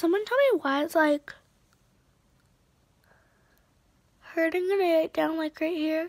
someone tell me why it's like hurting right down like right here?